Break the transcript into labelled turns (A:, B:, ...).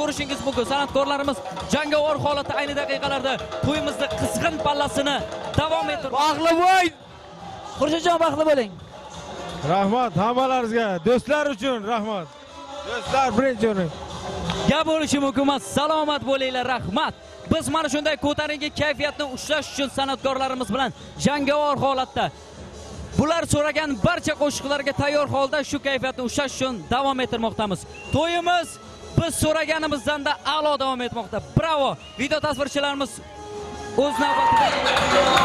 A: ko'rishingiz mumkin. San'atkorlarimiz jangovar holatda ayni daqiqalarda to'yimizni qizg'in pallasini davom ettirmoqda
B: Baxtli bo'ling. Xurshidjon baxtli bo'ling.
C: rahmat hammalaringizga. Do'stlar uchun rahmat. Do'stlar birinchi o'rin.
A: Gap bo'lishi mumkin emas. Salomat bo'linglar rahmat. Biz mana shunday ko'tarinki kayfiyatni ushlash uchun san'atkorlarimiz bilan jangovar holatda. Bular so'ragan barcha qo'shiqlarga tayyor holda shu kayfiyatni ushlash uchun davom ettirmoqdamiz. To'yimiz biz so'raganimizdan da a'lo davom etmoqda. Bravo! Video tasvirchilarimiz o'z navbatida